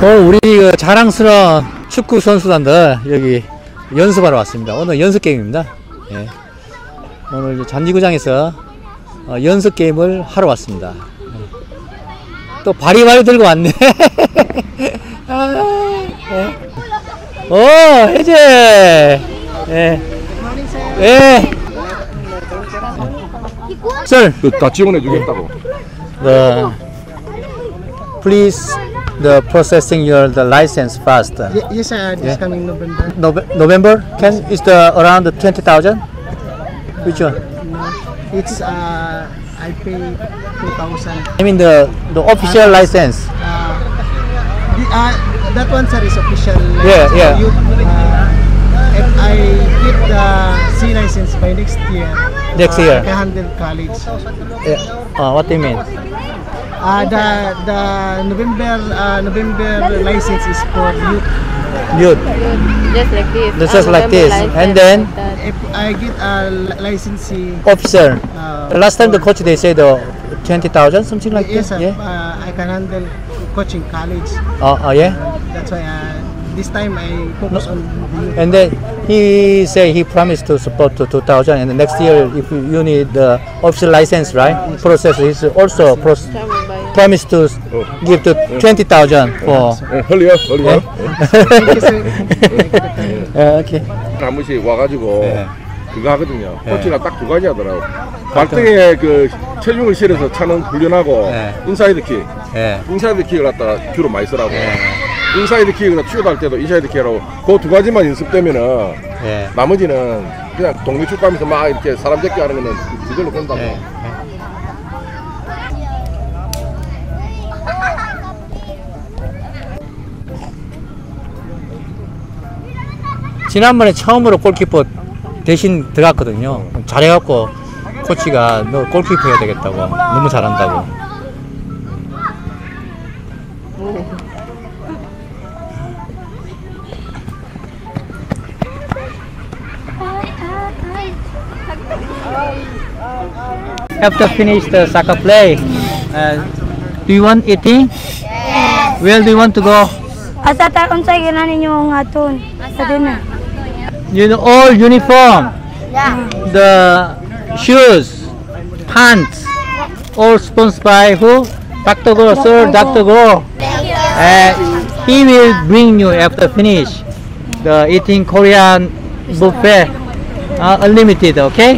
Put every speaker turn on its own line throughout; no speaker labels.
오늘 우리 그 자랑스러운 축구 선수단들 여기 연습하러 왔습니다. 오늘 연습 게임입니다. 예. 오늘 잔디구장에서 어, 연습 게임을 하러 왔습니다. 예. 또 바리바리 들고 왔네. 아, 예. 오, 혜재. 예. 예. Sir,
그다 지원해 주겠다고.
the please the processing your the license fast.
Ye- Yes, sir. This
Yeah.
coming November.
Nove- November can is the around the twenty thousand. Which one?
No, It's uh, I pay two thousand.
I mean the the official license.
Uh, the, uh, that one, sir, is official.
Yeah, yeah.
You, uh, if I get the C license by next year.
Next
uh,
year.
I can handle college.
Yeah. Uh, what do you mean?
Uh, the the November uh, November license is for youth.
Youth.
Just like this.
This
Ah,
is like this. And then-
If I get a li- licensee.
Officer.
Uh,
The last time the coach they said the twenty thousand something like
yes,
that.
sir.
Yeah.
Uh, I can handle coaching college.
Uh, uh, yeah.
That's why uh, this time I focus on the youth.
And then he say he promised to support to 2000 and the next year if you you need the official license right process is also pros-
Come by.
promise to give to 20000 for
예.
예?
You, sir. Thank you.
예, 오케이
한 번씩 와가지고
예.
그거 하거든요.
예.
코치가 딱 두 가지 하더라고. 발등에 그 체중을 실어서 차는 훈련하고
예.
인사이드 킥.
예.
인사이드 킥을 갖다가 주로 많이 쓰라고.
예.
인사이드 킥을 튀어날 때도 인사이드 킥하고 그 두 가지만 연습되면은
예.
나머지는 그냥 동네 축구하면서 막 이렇게 사람 제끼 하는 거는 그걸로 된다고.
예. 지난번에 처음으로 골키퍼 대신 들어갔거든요. 잘해갖고 코치가 너 골키퍼 해야 되겠다고 너무 잘한다고. After finish the soccer play, uh, do you want eating? Where do you want to go?
Asa ta unsay gina ninyo ang aton sa dinner?
You know, all uniform,
Yeah.
the shoes, pants, all sponsored by who? Dr. Go, sir, Dr. Go. Uh, he will bring you after finish the eating Korean buffet, uh, unlimited, okay?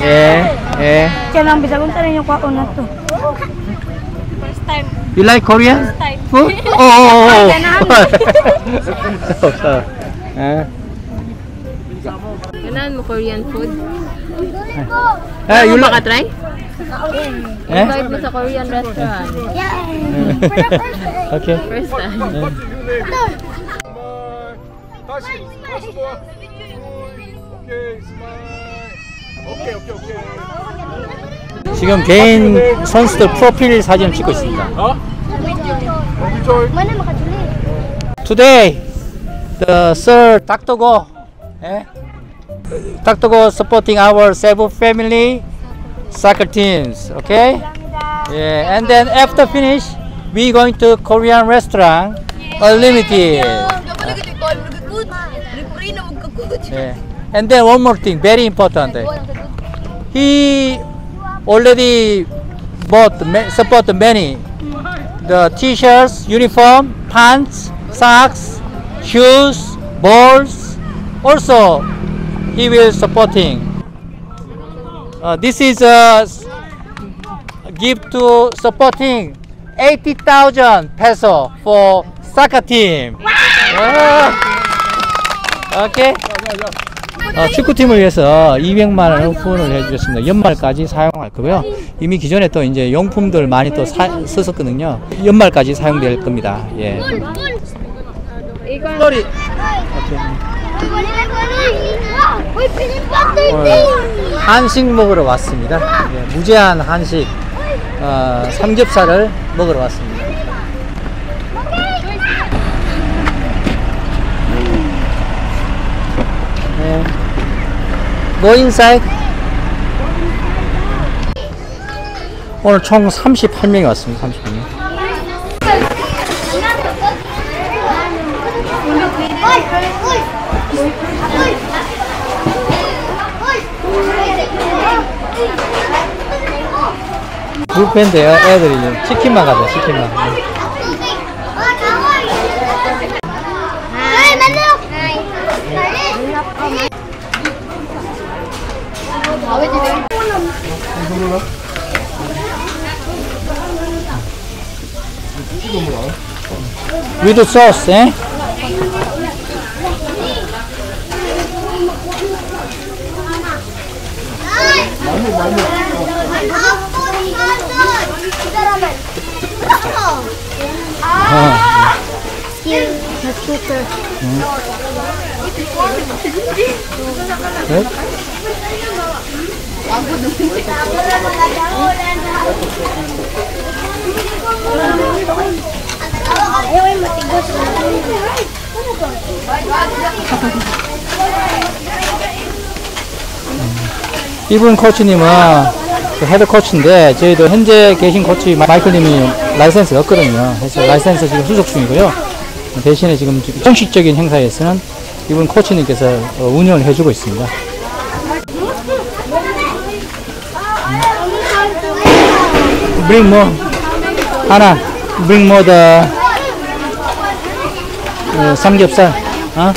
Yeah, yeah.
Kaya lang bisag unsa ninyo kwaon na to.
You like Korean food? Oh, oh, oh, oh. oh. uh,
Ganaan mo Korean food?
uh, you
Ano
like?
makatry?
Eh?
Invite mo sa Korean restaurant.
Okay.
First time.
다시 다시 모아. 오케이 스마일. 오케이 오케이 오케이.
지금 개인 선수들 프로필 사진을 찍고 있습니다.
어?
Today, the Sir Dr. Go, eh? Dr. Go supporting our Cebu family soccer teams, okay? Yeah, and then after finish, we going to Korean restaurant, unlimited. Yeah. And then one more thing, very important. He already bought support many the t-shirts, uniform, pants, socks, shoes, balls. Also, he will supporting. Uh, this is a gift to supporting 80,000 peso for soccer team. Yeah. Okay. 어, 축구팀을 위해서 200만 원 후원을 해주셨습니다. 연말까지 사용할 거고요. 이미 기존에 또 이제 용품들 많이 또 사, 썼었거든요. 연말까지 사용될 겁니다. 예.
Ikaw,
Sorry. 한식 먹으러 왔습니다. 예, 무제한 한식 어, 삼겹살을 먹으러 왔습니다. 네. Go inside. 오늘 총 38명이 왔습니다. 38명. 뷔페인데요. 애들이 치킨만 가자, 치킨만. Sauce, eh? 어. 네? 이분 코치님은 그 head coach인데 저희도 현재 계신 코치 마이클님이 라이센스가 없거든요. 그래서 라이센스 지금 수속 중이고요. 대신에 지금 정식적인 행사에서는 이분 코치님께서 어, 운영을 해주고 있습니다. Bring. 하나. Bring 어, 삼겹살. 어?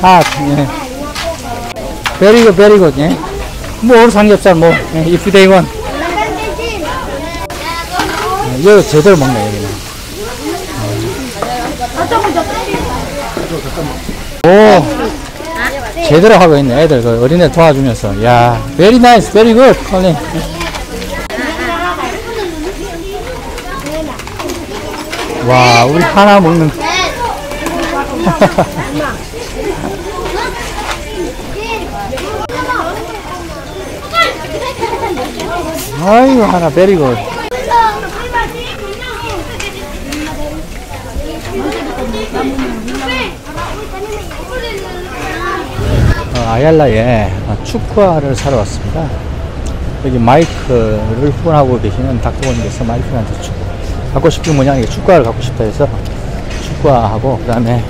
아, 예. Very good, very good. 예. 뭐 삼겹살 뭐 예, if they want. 예, 이거 제대로 먹네 여기는. 오, 제대로 하고 있네 애들 그 어린애 도와주면서. 야, very nice, very good, 컬린. 와, 우리 하나 먹는. 아이고 하나 good. 어, 아얄라에 축구화를 사러 왔습니다. 여기 마이크를 후원하고 계시는 닥터원님께서 마이크한테 축구 갖고 싶은 이게 축구화를 갖고 싶다 해서 축구화하고 그 다음에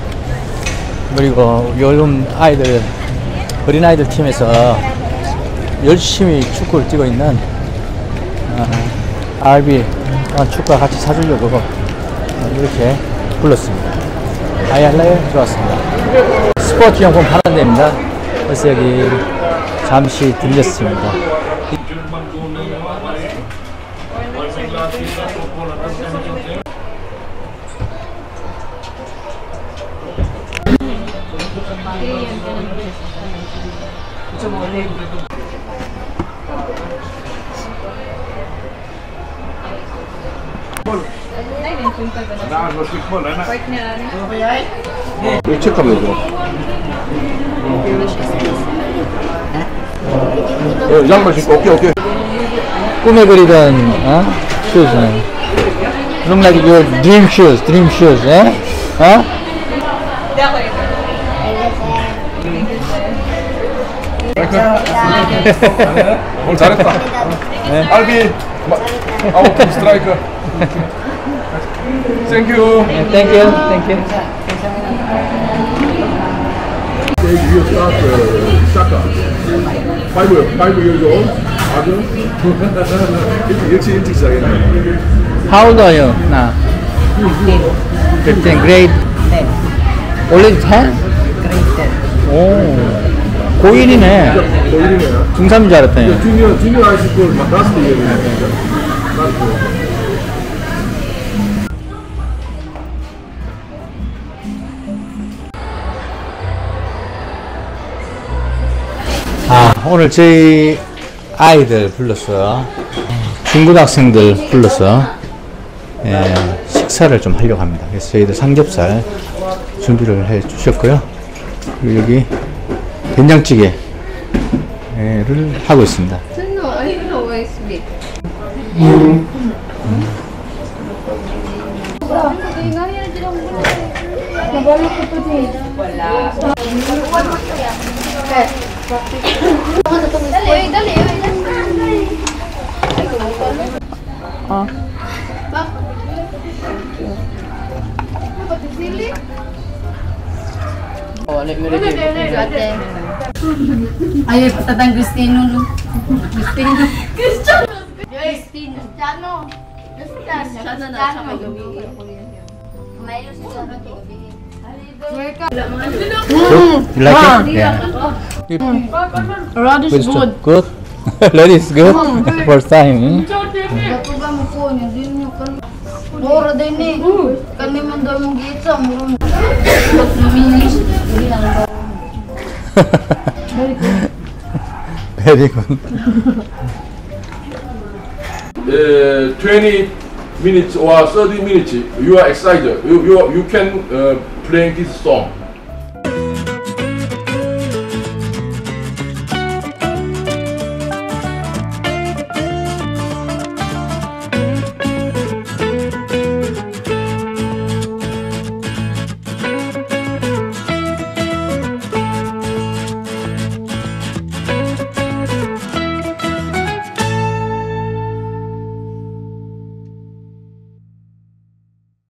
그리고 요즘 아이들 어린 아이들 팀에서 열심히 축구를 뛰고 있는 어, RB 어, 축구화 같이 사주려고 어, 이렇게 불렀습니다. 아얄라에 들어왔습니다. 스포츠 용품 파는 데입니다. 그래서 여기 잠시 들렸습니다.
이거 체크하
꿈에 그리던 어? shoes. Look like your dream shoes, dream shoes, 예? 어?
오늘 잘했다. 알비 아웃 스트라이크. 땡큐.
예, thank you, thank you.
You start uh, soccer. Five, five years old. 아주 일찍 시작했네.
How old are you now? 15, grade? Already 10? 오, 고1이네.
고일이네.
중3인 줄 알았더니.
Junior junior high school 막 last year이네.
아, 오늘 저희 아이들 불러서 중고등학생들 불러서 예, 식사를 좀 하려고 합니다. 그래서 저희들 삼겹살 준비를 해 주셨고요. 그리고 여기 된장찌개를 하고 있습니다.
음. 음. Okay. Dali, dali, dali. Oh. Oh, let me repeat. Ay, patatang Cristino. Cristino. Cristiano. Cristiano. Cristiano. Cristiano. Cristiano. Cristiano. Cristiano. Cristiano. Cristiano. Cristiano. Good?
You like it? Yeah.
Is
good.
Good?
That is good. First time.
Very good.
Very good.
Uh, 20 minutes or 30 minutes, you are excited. You you you can uh, play this song.